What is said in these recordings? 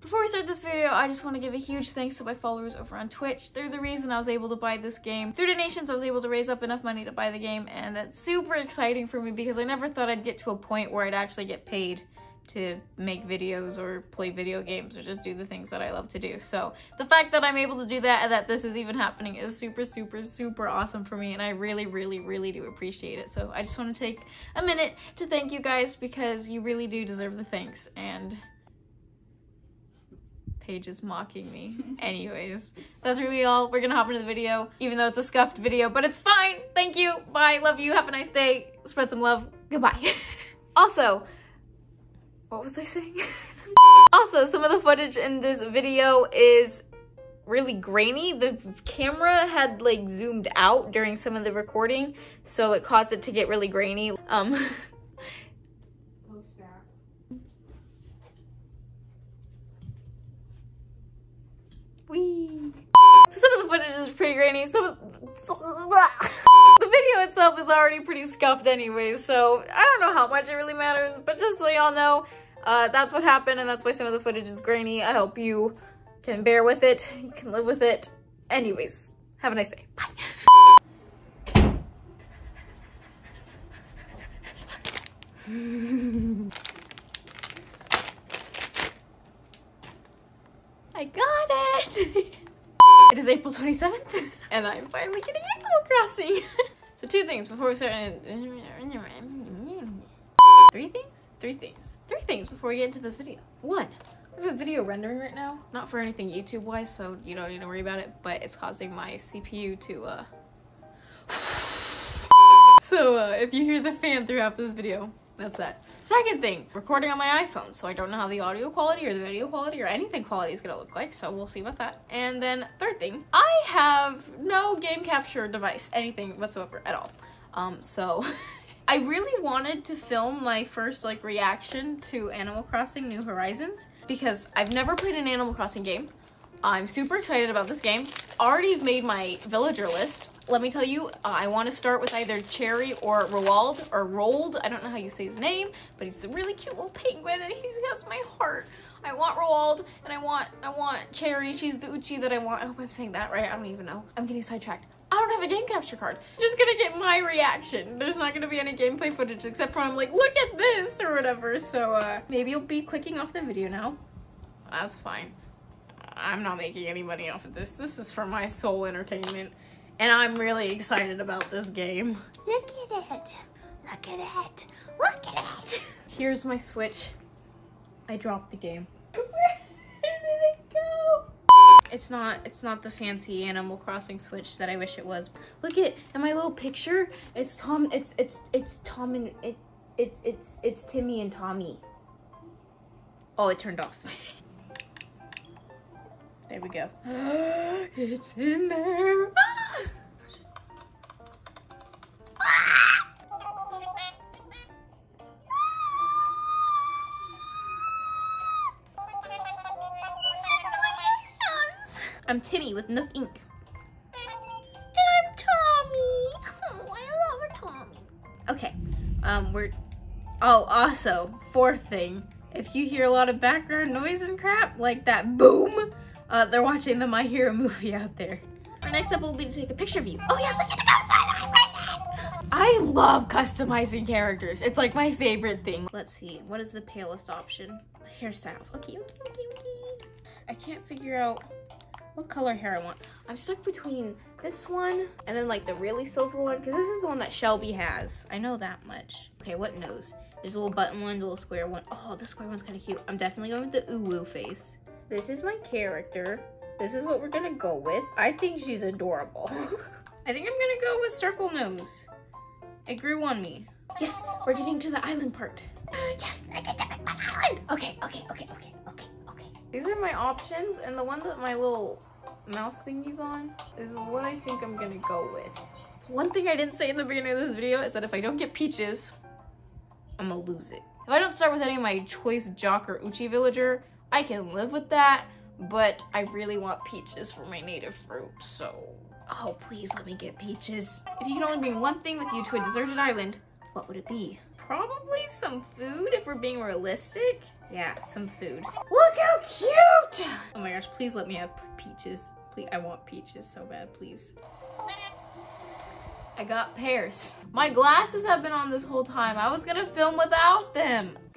Before we start this video, I just want to give a huge thanks to my followers over on Twitch. They're the reason I was able to buy this game. Through donations, I was able to raise up enough money to buy the game, and that's super exciting for me because I never thought I'd get to a point where I'd actually get paid to make videos or play video games or just do the things that I love to do. So the fact that I'm able to do that and that this is even happening is super, super, super awesome for me and I really, really, really do appreciate it. So I just want to take a minute to thank you guys because you really do deserve the thanks and Paige is mocking me. Anyways, that's really all. We're gonna hop into the video, even though it's a scuffed video, but it's fine. Thank you. Bye. Love you. Have a nice day. Spread some love. Goodbye. also, what was I saying? also, some of the footage in this video is really grainy. The camera had like zoomed out during some of the recording, so it caused it to get really grainy. Um, Wee. So some of the footage is pretty grainy. Of the video itself is already pretty scuffed anyway, so I don't know how much it really matters, but just so y'all know, uh, that's what happened and that's why some of the footage is grainy. I hope you can bear with it. You can live with it. Anyways, have a nice day. Bye. I got it! it is April 27th, and I'm finally getting Animal Crossing. so two things before we start. Three things? Three things. Three things before we get into this video. One, I have a video rendering right now. Not for anything YouTube-wise, so you don't need to worry about it, but it's causing my CPU to, uh... so, uh, if you hear the fan throughout this video, that's that. Second thing, recording on my iPhone, so I don't know how the audio quality or the video quality or anything quality is gonna look like, so we'll see about that. And then third thing, I have no game capture device, anything whatsoever at all. Um, so I really wanted to film my first like reaction to Animal Crossing New Horizons because I've never played an Animal Crossing game. I'm super excited about this game. Already made my villager list. Let me tell you, uh, I want to start with either Cherry or Roald or Rolled. I don't know how you say his name, but he's the really cute little penguin and he has my heart. I want Roald and I want I want Cherry. She's the Uchi that I want. I hope I'm saying that right. I don't even know. I'm getting sidetracked. I don't have a game capture card. Just gonna get my reaction. There's not gonna be any gameplay footage except for I'm like, look at this or whatever. So uh, maybe you'll be clicking off the video now. That's fine. I'm not making any money off of this. This is for my sole entertainment. And I'm really excited about this game. Look at it. Look at it. Look at it. Here's my Switch. I dropped the game. Where did it go? It's not it's not the fancy Animal Crossing Switch that I wish it was. Look at in my little picture, it's Tom it's it's it's Tom and it it's it's it's Timmy and Tommy. Oh, it turned off. There we go. it's in there. Ah! I'm Timmy with Nook Inc. And I'm Tommy. Oh, I love Tommy. Okay, um, we're, oh, also, fourth thing. If you hear a lot of background noise and crap, like that boom, uh, they're watching the My Hero movie out there. Our next step will be to take a picture of you. Oh yes, I get to go my I love customizing characters. It's like my favorite thing. Let's see, what is the palest option? Hairstyles. Okay, okay, okay, okay. I can't figure out what color hair I want. I'm stuck between this one and then like the really silver one because this is the one that Shelby has. I know that much. Okay, what nose? There's a little button one, the little square one. Oh, the square one's kind of cute. I'm definitely going with the uwu face. So this is my character. This is what we're gonna go with. I think she's adorable. I think I'm gonna go with circle nose. It grew on me. Yes, we're getting to the island part. Yes, I get to my island. Okay, okay, okay, okay. These are my options, and the one that my little mouse thingy's on is what I think I'm gonna go with. One thing I didn't say in the beginning of this video is that if I don't get peaches, I'm gonna lose it. If I don't start with any of my choice Jock or Uchi villager, I can live with that, but I really want peaches for my native fruit, so... Oh, please let me get peaches. If you could only bring one thing with you to a deserted island, what would it be? Probably some food if we're being realistic. Yeah, some food. Look how cute! Oh my gosh, please let me have peaches. Please, I want peaches so bad, please. I got pears. My glasses have been on this whole time. I was gonna film without them.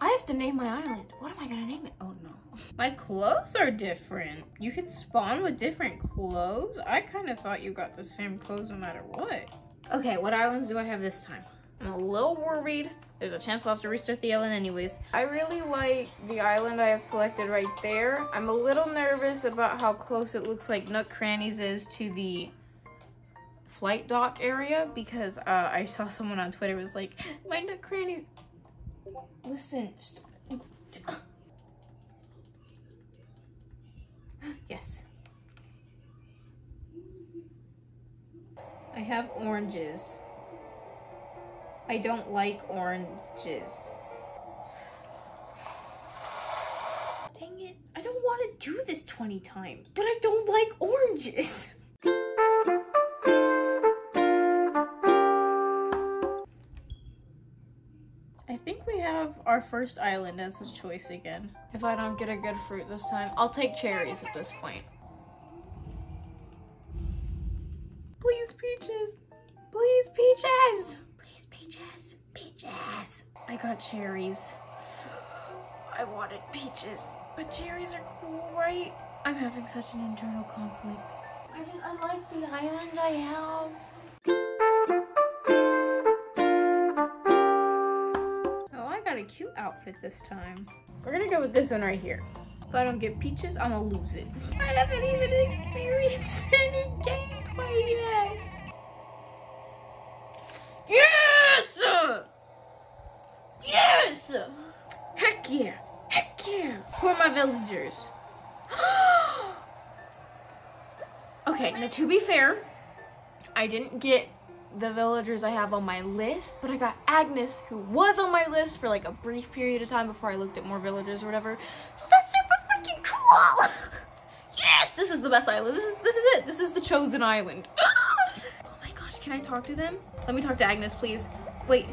I have to name my island. What am I gonna name it? Oh no. My clothes are different. You can spawn with different clothes? I kind of thought you got the same clothes no matter what. Okay, what islands do I have this time? I'm a little worried. There's a chance we'll have to restart the island anyways. I really like the island I have selected right there. I'm a little nervous about how close it looks like Nook Crannies is to the flight dock area because uh, I saw someone on Twitter was like, my Nook Cranny. Listen. yes. I have oranges. I don't like oranges. Dang it. I don't want to do this 20 times, but I don't like oranges. I think we have our first island as a choice again. If I don't get a good fruit this time, I'll take cherries at this point. Peaches. Please, peaches. Peaches. I got cherries. I wanted peaches, but cherries are cool, right? I'm having such an internal conflict. I just, I like the island I have. Oh, I got a cute outfit this time. We're gonna go with this one right here. If I don't get peaches, I'm gonna lose it. I haven't even experienced any gameplay yet. Yes! Yes! Heck yeah! Heck yeah! Who are my villagers? okay, now to be fair, I didn't get the villagers I have on my list, but I got Agnes, who was on my list for like a brief period of time before I looked at more villagers or whatever. So that's super freaking cool! yes, this is the best island. This is this is it. This is the chosen island. oh my gosh, can I talk to them? Let me talk to Agnes, please. Wait,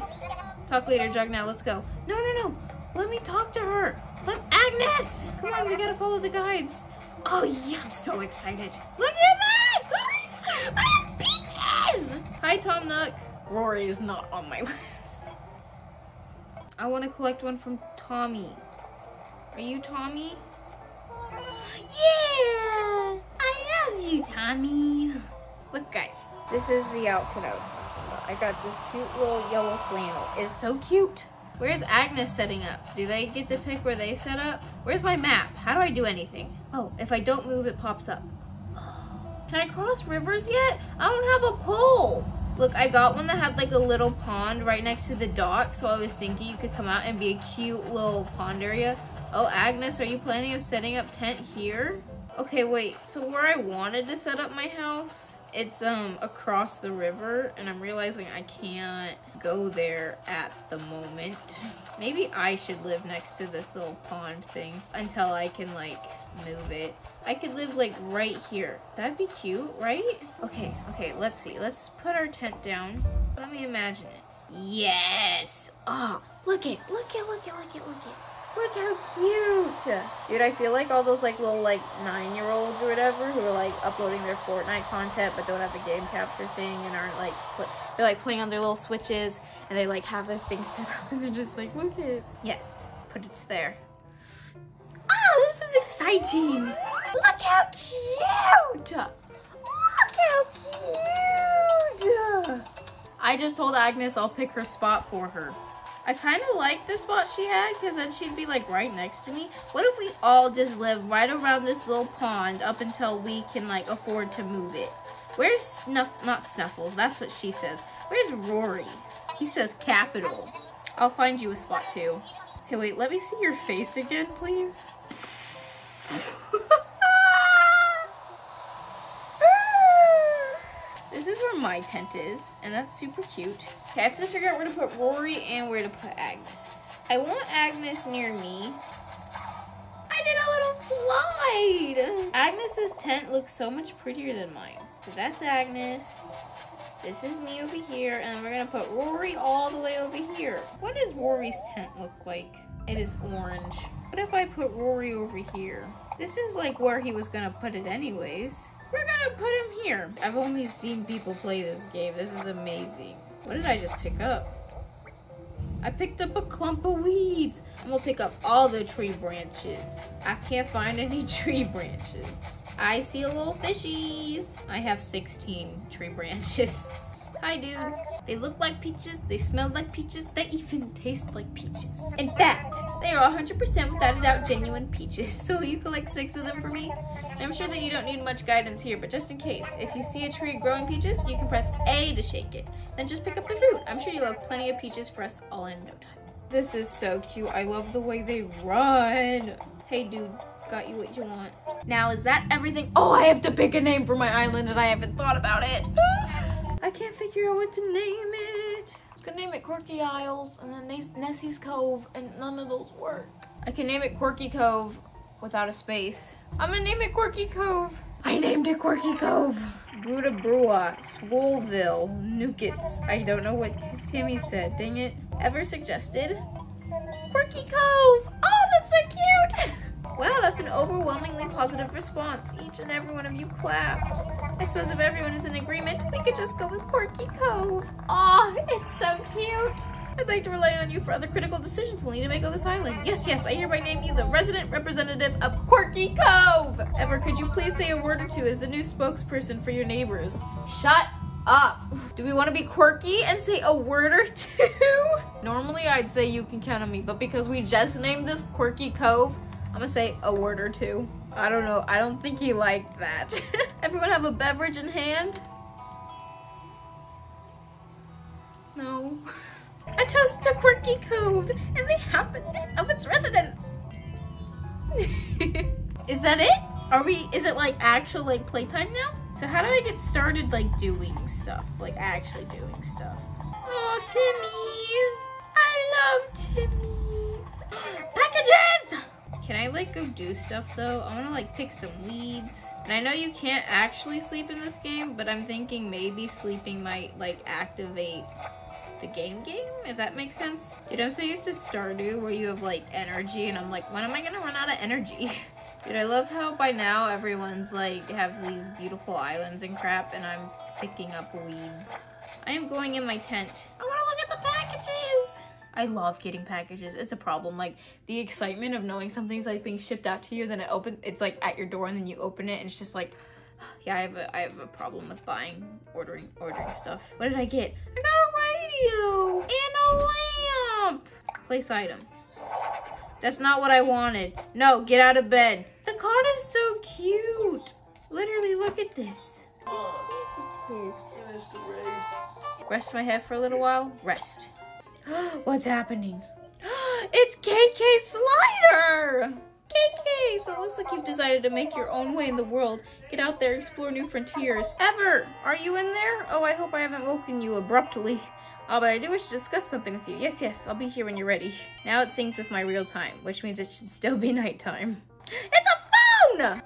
talk later, Jug. Now let's go. No, no, no. Let me talk to her. Let Agnes. Come on, we gotta follow the guides. Oh yeah, I'm so excited. Look at this! I have ah, peaches! Hi, Tom Nook. Rory is not on my list. I want to collect one from Tommy. Are you Tommy? Yeah! I love you, Tommy. Look, guys. This is the outfit. I got this cute little yellow flannel. It's so cute. Where's Agnes setting up? Do they get to pick where they set up? Where's my map? How do I do anything? Oh, if I don't move, it pops up. Can I cross rivers yet? I don't have a pole. Look, I got one that had like a little pond right next to the dock, so I was thinking you could come out and be a cute little pond area. Oh, Agnes, are you planning on setting up tent here? Okay, wait, so where I wanted to set up my house, it's um across the river, and I'm realizing I can't go there at the moment. Maybe I should live next to this little pond thing until I can like move it. I could live like right here. That'd be cute, right? Okay, okay, let's see. Let's put our tent down. Let me imagine it. Yes! Oh, look it, look it, look it, look it, look it. Look how cute! Dude, I feel like all those like little like nine-year-olds or whatever who are like uploading their Fortnite content but don't have the game capture thing and aren't like, they're like playing on their little switches and they like have their thing set up and they're just like, look it. Yes, put it there. Oh, this is exciting! Look how cute! Look how cute! I just told Agnes I'll pick her spot for her. I kind of like the spot she had because then she'd be like right next to me. What if we all just live right around this little pond up until we can like afford to move it? Where's Snuff, not Snuffles, that's what she says. Where's Rory? He says capital. I'll find you a spot too. Hey, wait, let me see your face again, please. this is where my tent is, and that's super cute. Okay, I have to figure out where to put Rory and where to put Agnes. I want Agnes near me. I did a little slide! Agnes's tent looks so much prettier than mine. So that's Agnes. This is me over here, and we're gonna put Rory all the way over here. What does Rory's tent look like? It is orange. What if I put Rory over here? This is like where he was gonna put it anyways. We're gonna put him here. I've only seen people play this game. This is amazing. What did I just pick up? I picked up a clump of weeds. I'm gonna pick up all the tree branches. I can't find any tree branches. I see a little fishies. I have 16 tree branches. Hi, dude. They look like peaches, they smell like peaches, they even taste like peaches. In fact, they are 100% without a doubt genuine peaches. So you collect six of them for me? I'm sure that you don't need much guidance here, but just in case, if you see a tree growing peaches, you can press A to shake it. Then just pick up the fruit. I'm sure you'll have plenty of peaches for us all in no time. This is so cute. I love the way they run. Hey, dude. Got you what you want. Now, is that everything? Oh, I have to pick a name for my island and I haven't thought about it. I can't figure out what to name it. I was gonna name it Quirky Isles and then Nessie's Cove and none of those work. I can name it Quirky Cove without a space. I'm gonna name it Quirky Cove. I named it Quirky Cove. Bruta Brua, Swollville, Nukets. I don't know what Timmy said, dang it. Ever suggested? Quirky Cove! Oh, that's so cute! Wow, that's an overwhelmingly positive response. Each and every one of you clapped. I suppose if everyone is in agreement, we could just go with Quirky Cove. Aw, it's so cute. I'd like to rely on you for other critical decisions we'll need to make on this island. Yes, yes, I hereby name you the resident representative of Quirky Cove. Ever, could you please say a word or two as the new spokesperson for your neighbors? Shut up. Do we want to be quirky and say a word or two? Normally, I'd say you can count on me, but because we just named this Quirky Cove, I'm gonna say a word or two. I don't know. I don't think he liked that. Everyone have a beverage in hand? No. A toast to Quirky Cove and the happiness of its residents. is that it? Are we, is it like actual like playtime now? So how do I get started like doing stuff? Like actually doing stuff? Oh, Timmy. Can I like go do stuff though? I wanna like pick some weeds. And I know you can't actually sleep in this game, but I'm thinking maybe sleeping might like activate the game game, if that makes sense. Dude, I'm so used to Stardew where you have like energy and I'm like, when am I gonna run out of energy? Dude, I love how by now everyone's like have these beautiful islands and crap and I'm picking up weeds. I am going in my tent. I wanna I love getting packages. It's a problem. Like the excitement of knowing something's like being shipped out to you, then it open it's like at your door and then you open it and it's just like yeah, I have a I have a problem with buying ordering ordering stuff. What did I get? I got a radio and a lamp. Place item. That's not what I wanted. No, get out of bed. The card is so cute. Literally, look at this. Rest my head for a little while. Rest. What's happening? it's KK Slider! KK! So it looks like you've decided to make your own way in the world. Get out there, explore new frontiers. Ever! Are you in there? Oh, I hope I haven't woken you abruptly. Oh, but I do wish to discuss something with you. Yes, yes, I'll be here when you're ready. Now it's synced with my real time, which means it should still be nighttime. It's a phone!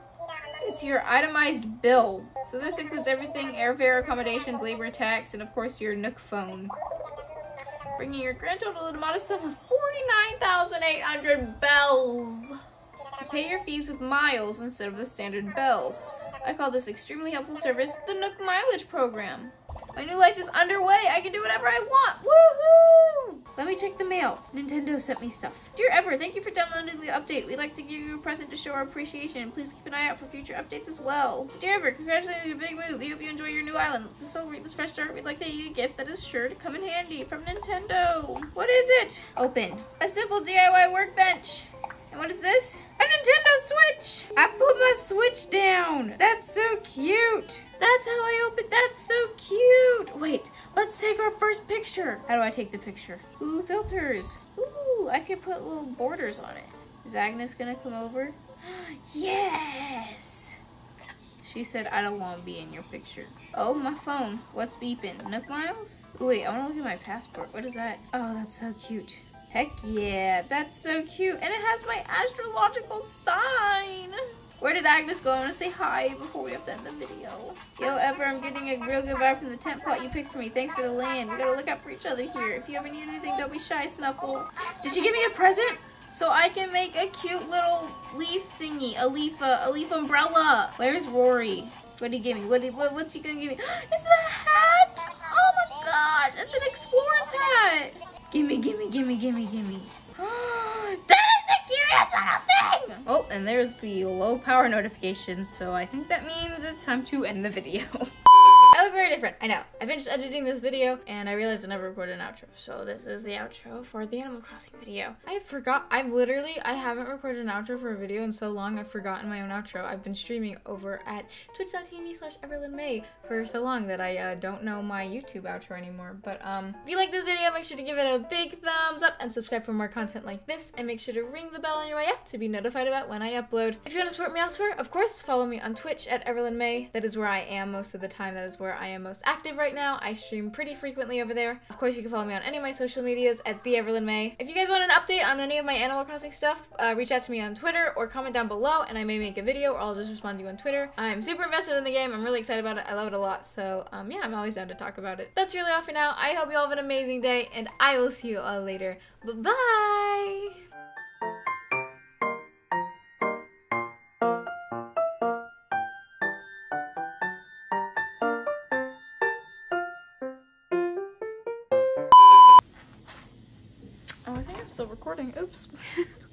It's your itemized bill. So this includes everything, airfare, accommodations, labor tax, and of course your Nook phone bringing your grand total to a modest sum of 49,800 bells. You pay your fees with miles instead of the standard bells. I call this extremely helpful service the Nook Mileage Program. My new life is underway. I can do whatever I want. Woohoo! Let me check the mail. Nintendo sent me stuff. Dear Ever, thank you for downloading the update. We'd like to give you a present to show our appreciation. Please keep an eye out for future updates as well. Dear Ever, congratulations on your big move. We hope you enjoy your new island. To celebrate this fresh start, we'd like to give you a gift that is sure to come in handy from Nintendo. What is it? Open. A simple DIY workbench. And what is this? A Nintendo Switch! I put my Switch down. That's so cute. That's how I open. That's so cute. Wait, let's take our first picture. How do I take the picture? Ooh, filters. Ooh, I can put little borders on it. Is Agnes gonna come over? yes! She said, I don't want to be in your picture. Oh, my phone. What's beeping? Nook Miles? Ooh, wait, I want to look at my passport. What is that? Oh, that's so cute. Heck yeah, that's so cute. And it has my astrological sign. Where did Agnes go? I want to say hi before we have to end the video. Yo, Ever, I'm getting a real good vibe from the tent pot you picked for me. Thanks for the land. We gotta look out for each other here. If you ever need anything, don't be shy, Snuffle. Did she give me a present? So I can make a cute little leaf thingy, a leaf, uh, a leaf umbrella. Where's Rory? What did he give me? What, what what's he gonna give me? Is it a hat? Oh my god, it's an explorer's hat. Gimme, gimme, gimme, gimme, gimme. that is the cutest little thing! Oh, and there's the low power notification, so I think that means it's time to end the video. I look very different. I know. I finished editing this video and I realized I never recorded an outro. So this is the outro for the Animal Crossing video. I forgot. I've literally, I haven't recorded an outro for a video in so long I've forgotten my own outro. I've been streaming over at twitch.tv slash everlynmay for so long that I uh, don't know my YouTube outro anymore. But um, if you like this video, make sure to give it a big thumbs up and subscribe for more content like this. And make sure to ring the bell on your way up to be notified about when I upload. If you want to support me elsewhere, of course, follow me on Twitch at everlynmay. That is where I am most of the time. That is where I am most active right now. I stream pretty frequently over there. Of course, you can follow me on any of my social medias at the Everlyn May. If you guys want an update on any of my Animal Crossing stuff, uh, reach out to me on Twitter or comment down below and I may make a video or I'll just respond to you on Twitter. I'm super invested in the game. I'm really excited about it. I love it a lot. So um, yeah, I'm always down to talk about it. That's really all for now. I hope you all have an amazing day and I will see you all later. Bye-bye! Recording. Oops.